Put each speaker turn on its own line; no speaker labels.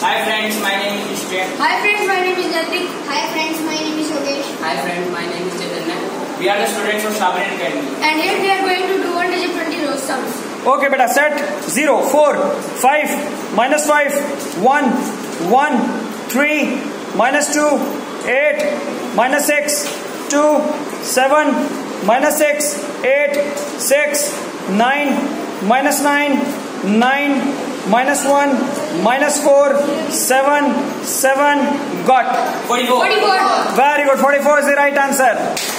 Hi friends, my name is Christian.
Hi friends, my name is Jatik.
Hi friends, my name is Yogesh.
Hi friends, my name is Chaitanya.
We are the students of Sharp Brain Academy.
And here we are going to do 1 digit 20 row sums.
Okay, beta, set 0, 4, 5, minus 5, 1, 1, 3, minus 2, 8, minus 6, 2, 7, minus 6, 8, 6, 9, minus 9, 9, minus 1, minus 4, 7, 7, got.
44.
44.
Very good, 44 is the right answer.